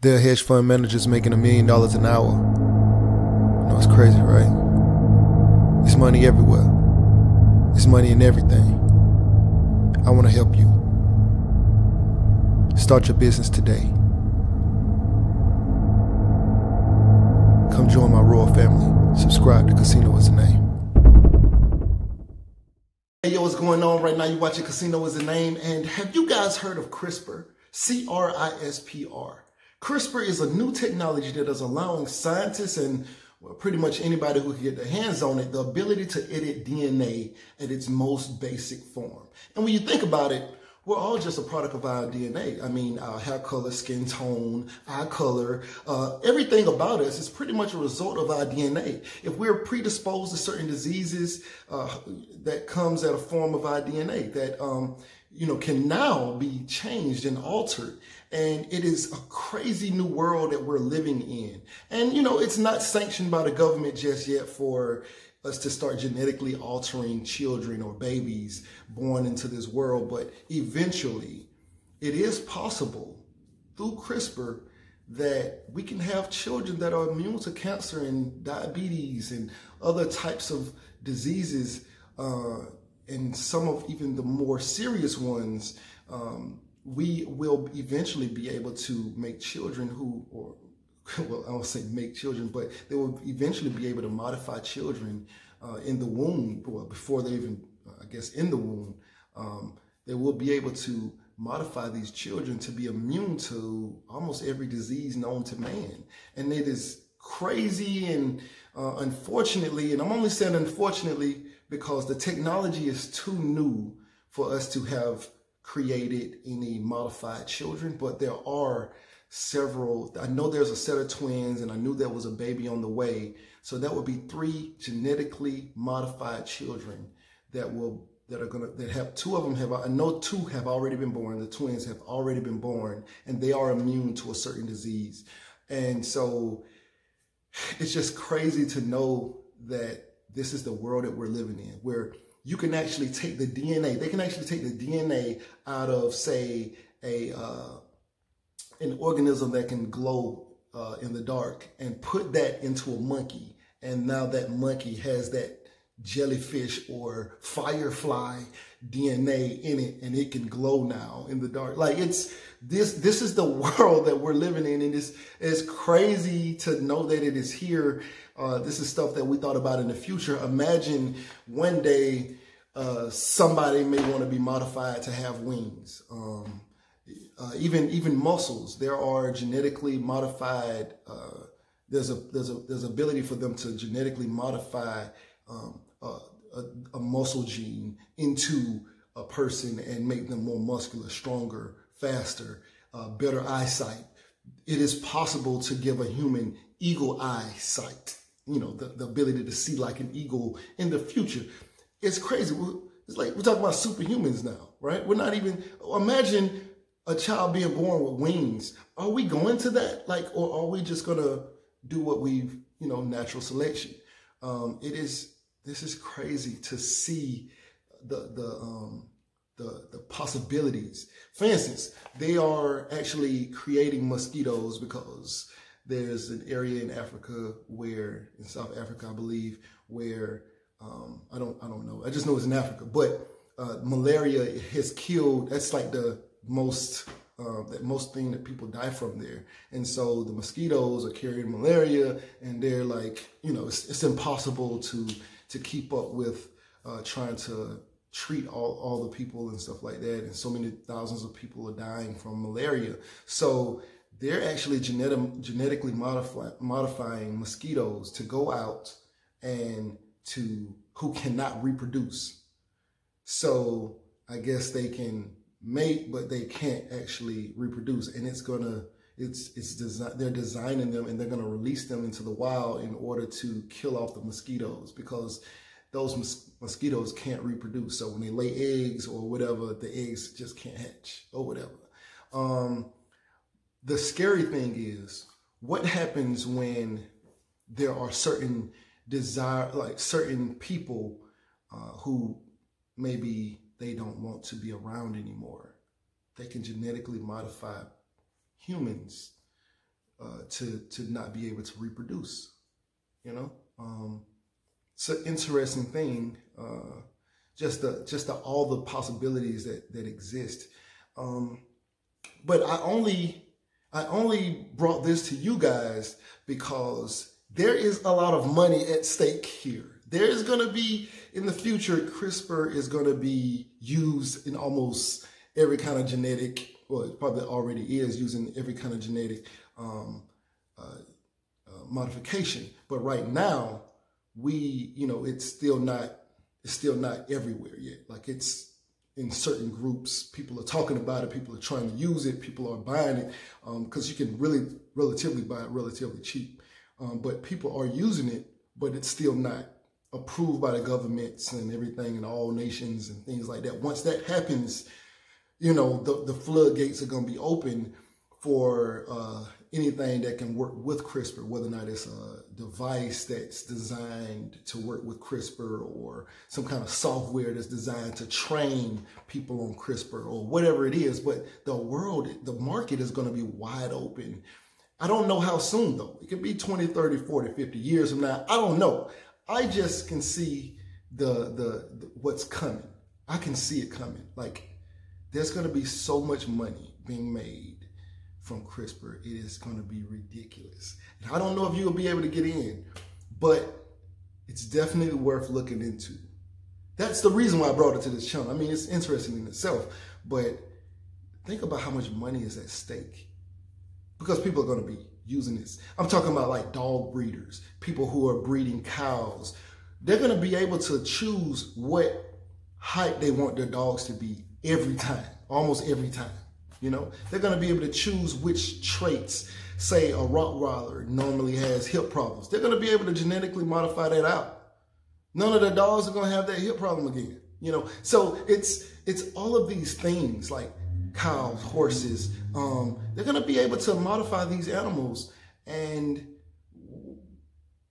There are hedge fund managers making a million dollars an hour. You know, it's crazy, right? It's money everywhere. It's money in everything. I want to help you. Start your business today. Come join my royal family. Subscribe to Casino is the name. Hey, yo, what's going on right now? You're watching Casino is the name. And have you guys heard of CRISPR? C R I S P R. CRISPR is a new technology that is allowing scientists and well, pretty much anybody who can get their hands on it, the ability to edit DNA at its most basic form. And when you think about it, we're all just a product of our DNA. I mean, our hair color, skin tone, eye color, uh, everything about us is pretty much a result of our DNA. If we're predisposed to certain diseases, uh, that comes at a form of our DNA that, um, you know, can now be changed and altered. And it is a crazy new world that we're living in. And, you know, it's not sanctioned by the government just yet for us to start genetically altering children or babies born into this world. But eventually, it is possible through CRISPR that we can have children that are immune to cancer and diabetes and other types of diseases, uh, and some of even the more serious ones. Um, we will eventually be able to make children who, or well, I don't say make children, but they will eventually be able to modify children uh, in the womb, well, before they even, I guess, in the womb. Um, they will be able to modify these children to be immune to almost every disease known to man. And it is crazy and uh, unfortunately, and I'm only saying unfortunately because the technology is too new for us to have created any modified children, but there are several. I know there's a set of twins, and I knew there was a baby on the way. So that would be three genetically modified children that will that are gonna that have two of them have I know two have already been born. The twins have already been born, and they are immune to a certain disease. And so it's just crazy to know that this is the world that we're living in, where you can actually take the DNA. They can actually take the DNA out of, say, a uh, an organism that can glow uh, in the dark and put that into a monkey. And now that monkey has that jellyfish or firefly DNA in it and it can glow now in the dark. Like it's this this is the world that we're living in and it's it's crazy to know that it is here. Uh, this is stuff that we thought about in the future. Imagine one day uh, somebody may want to be modified to have wings. Um, uh, even even muscles, there are genetically modified. Uh, there's a there's a there's ability for them to genetically modify um, a, a, muscle gene into a person and make them more muscular, stronger, faster, uh, better eyesight. It is possible to give a human eagle eye sight. You know, the, the ability to see like an eagle in the future. It's crazy. It's like we're talking about superhumans now, right? We're not even, imagine a child being born with wings. Are we going to that? Like, or are we just going to do what we've, you know, natural selection? Um, it is, this is crazy to see the, the, um, the, the possibilities. For instance, they are actually creating mosquitoes because there's an area in Africa where, in South Africa, I believe, where um, I don't I don't know. I just know it's in Africa. But uh, malaria has killed. That's like the most uh, that most thing that people die from there. And so the mosquitoes are carrying malaria, and they're like you know it's, it's impossible to to keep up with uh, trying to treat all, all the people and stuff like that. And so many thousands of people are dying from malaria. So they're actually genetic, genetically modify, modifying mosquitoes to go out and to who cannot reproduce. So I guess they can mate, but they can't actually reproduce. And it's gonna, it's it's. They're designing them, and they're gonna release them into the wild in order to kill off the mosquitoes because those mos mosquitoes can't reproduce. So when they lay eggs or whatever, the eggs just can't hatch or whatever. Um, the scary thing is what happens when there are certain desire, like certain people uh, who maybe they don't want to be around anymore. They can genetically modify humans to to not be able to reproduce. You know, um, it's an interesting thing. Uh, just the just the, all the possibilities that that exist. Um, but I only I only brought this to you guys because there is a lot of money at stake here. There is going to be in the future, CRISPR is going to be used in almost every kind of genetic, well, it probably already is using every kind of genetic um, uh, uh, modification. But right now, we, you know, it's still not, it's still not everywhere yet. Like it's in certain groups, people are talking about it, people are trying to use it, people are buying it because um, you can really relatively buy it relatively cheap. Um, but people are using it, but it's still not approved by the governments and everything and all nations and things like that. Once that happens, you know, the, the floodgates are going to be open for uh, anything that can work with CRISPR, whether or not it's a device that's designed to work with CRISPR or some kind of software that's designed to train people on CRISPR or whatever it is. But the world, the market is going to be wide open. I don't know how soon though. It could be 20, 30, 40, 50 years from now. I don't know. I just can see the, the, the what's coming. I can see it coming. Like there's going to be so much money being made from CRISPR. It is going to be ridiculous. And I don't know if you'll be able to get in, but it's definitely worth looking into. That's the reason why I brought it to this channel. I mean, it's interesting in itself, but think about how much money is at stake because people are going to be using this. I'm talking about like dog breeders, people who are breeding cows. They're going to be able to choose what height they want their dogs to be every time, almost every time. You know, they're going to be able to choose which traits, say a Rottweiler normally has hip problems. They're going to be able to genetically modify that out. None of the dogs are going to have that hip problem again. You know, so it's it's all of these things like cows, horses. Um, they're going to be able to modify these animals, and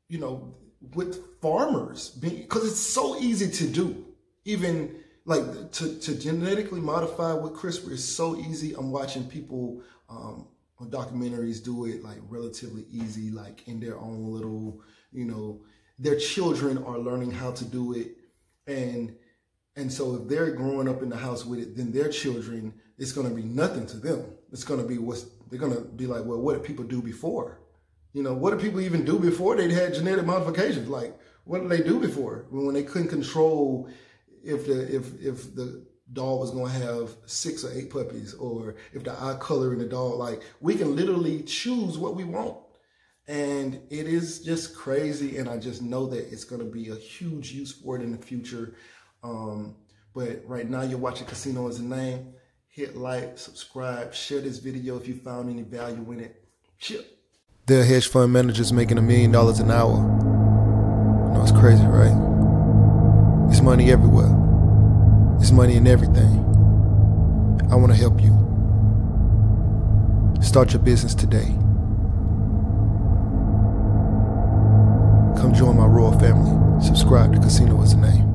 you know, with farmers, because it's so easy to do. Even like to, to genetically modify with CRISPR is so easy. I'm watching people um, on documentaries do it like relatively easy, like in their own little, you know, their children are learning how to do it, and and so if they're growing up in the house with it, then their children, it's going to be nothing to them. It's going to be what's, they're going to be like, well, what did people do before? You know, what did people even do before they had genetic modifications? Like, what did they do before when they couldn't control if the, if, if the dog was going to have six or eight puppies or if the eye color in the dog, like we can literally choose what we want. And it is just crazy. And I just know that it's going to be a huge use for it in the future. Um, but right now you're watching Casino is the name. Hit like, subscribe, share this video if you found any value in it. Chill. There are hedge fund managers making a million dollars an hour. I know it's crazy, right? Money everywhere. It's money in everything. I want to help you. Start your business today. Come join my royal family. Subscribe to Casino is the name.